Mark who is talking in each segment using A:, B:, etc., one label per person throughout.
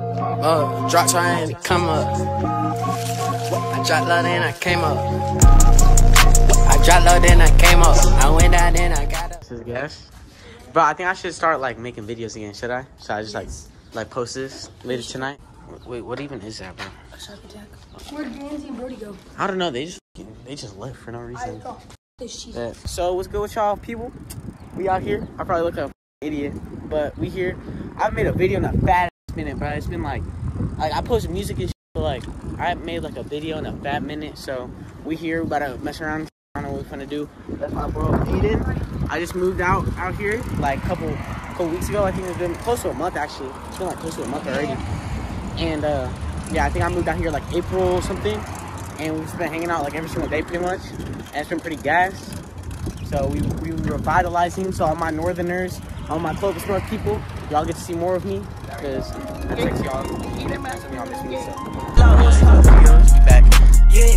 A: Uh, drop trying to come up. I dropped low, then I came up. I dropped low, then I came up. I went down, then I got up.
B: This is gas. But I think I should start like making videos again. Should I? Should I just like like post this later tonight? Wait, what even is that, bro?
C: A shark attack. Where'd Nancy and Brody go?
B: I don't know. They just they just left for no
C: I
B: reason.
C: thought this cheese.
B: Yeah. So what's good with y'all people? We out here. I probably look like an idiot, but we here. I've made a video in a fat ass minute, bro. It's been like, like I posted music and shit, but like I made like a video in a fat minute. So we here we about to mess around. I don't know what we're gonna do. That's my bro Aiden. I just moved out out here like a couple couple weeks ago. I think it's been close to a month actually. It's been like close to a month already. And uh, yeah, I think I moved out here like April or something. And we've been hanging out like every single day pretty much. And it's been pretty gas. So we, we revitalizing. So all my northerners, all my Clovis North people, y'all get to see more of me. Because I text y'all. Some of y'all miss me, so. Back.
D: Yeah,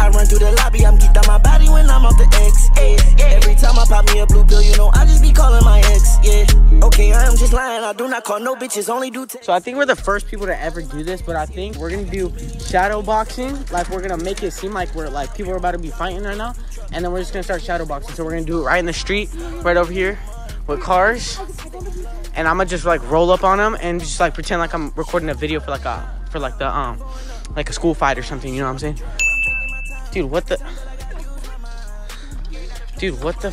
D: I run through the lobby, I'm geeked on my body when I'm off the X. Yeah, every time I pop me a blue pill, you know I just be calling my ex. Yeah, okay, I am just lying. I do not call no bitches, only do.
B: So I think we're the first people to ever do this, but I think we're gonna do shadow boxing. Like we're gonna make it seem like we're like people are about to be fighting right now, and then we're just gonna start shadow boxing. So we're gonna do it right in the street, right over here, with cars, and I'm gonna just like roll up on them and just like pretend like I'm recording a video for like a for like the um like a school fight or something. You know what I'm saying? Dude, what the? Dude, what the?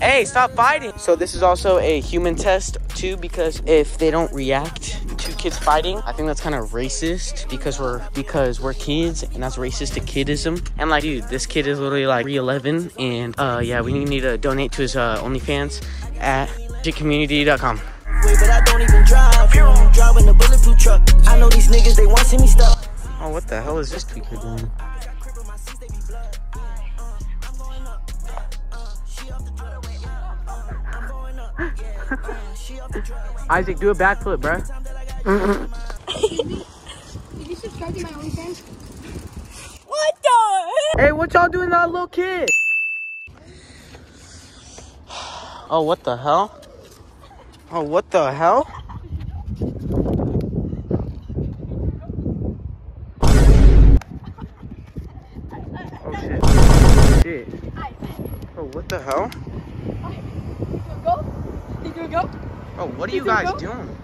B: Hey, stop fighting. So this is also a human test too because if they don't react to kids fighting, I think that's kind of racist because we're because we're kids and that's racist to kidism. And like, dude, this kid is literally like 11 and uh yeah, we need to donate to his uh OnlyFans at community.com.
D: Wait, but I don't even drive. I'm driving a bulletproof truck. I know these niggas, they want to see me stuck.
B: Oh, what the hell is this tweaker doing? Isaac, do a backflip, bruh.
C: Did you subscribe to my OnlyFans?
B: Hey, what y'all doing to that little kid? Oh, what the hell? Oh, what the hell? Oh, shit. Shit. Oh, what the hell?
C: Go? Did you go?
B: Oh, what are you guys doing?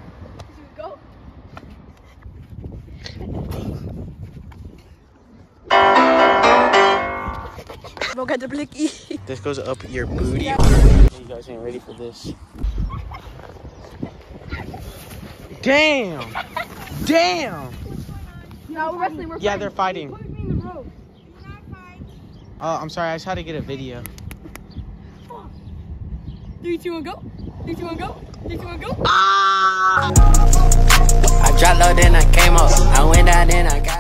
C: Boga de blikkie.
B: This goes up your booty. You guys ain't ready for this. Damn! Damn!
C: No, we're wrestling. We're
B: Yeah, they're fighting.
C: Put me in the road.
B: Oh, I'm sorry. I just had to get a video.
C: Three, two, one, go. Three, two, one, go. Three, two, one, go. Ah!
A: I dropped low, then I came up. I went down, then I got up.